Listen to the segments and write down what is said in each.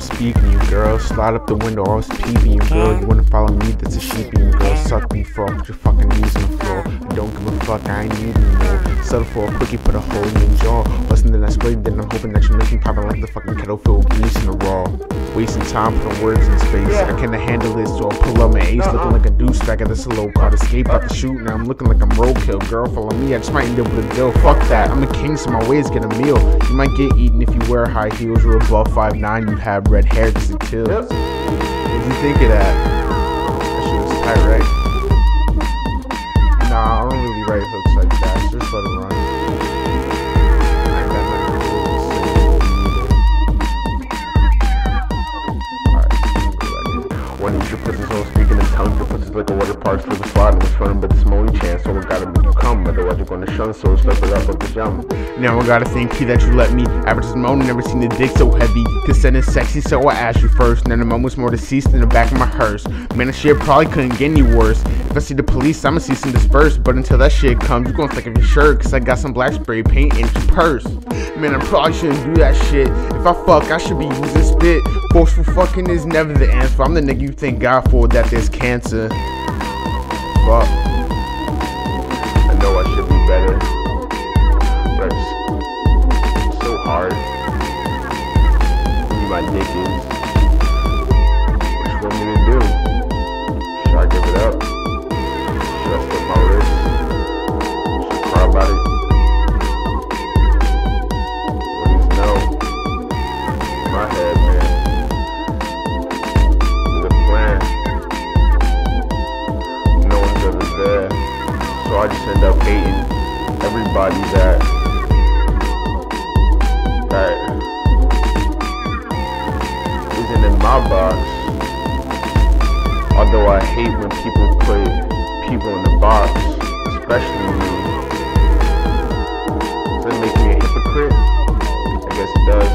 I'm speaking you, girl. Slide up the window, I was peeping you, girl. You wanna follow me? That's a sheepy Suck me your fucking knees on the floor. I don't give a fuck, I ain't needing you more. Settle for a quickie, put a hole in your jaw. Bustin' the next blade, then I'm hoping that you make me poppin' like the fucking kettle filled grease in the raw. Wasting time putting words in space. I can't handle this, so I pull up my ace, looking like a deuce back at the solo card. Escape out the shoot, now I'm looking like I'm roadkill. Girl, follow me, I just might end up with a deal. Fuck that, I'm a king, so my ways get a meal. You might get eaten if you wear high heels or above 5'9, you have red hair cause it kills. What do you think of? That this like a water parks for the spot and it's running, but it's my only chance. So we gotta make you come, otherwise you're gonna shun. So step it up with the jump. Now I gotta thank you that you let me average this moan. Never seen the dick so heavy. Consent is sexy, so I asked you first. Now the moment's more deceased in the back of my hearse. Man, the shit probably couldn't get any worse. If I see the police, I'ma see some disperse. But until that shit comes, you gonna think of your shirt. Cause I got some black spray paint in your purse. Man, I probably shouldn't do that shit. If I fuck, I should be using spit. Forceful fucking is never the answer. I'm the nigga you thank God for that there's cancer. Fuck. I know I should be better, but it's so hard. Me, my dick. What you want me to do? Should I give it up? Should I flip my wrist? Should I cry about it? Is no? In my head, So I just end up hating everybody that that isn't in my box. Although I hate when people put people in the box, especially me. Does it make me a hypocrite? I guess it does.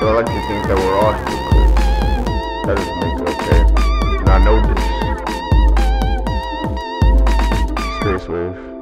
But I like to think that we're all space wave.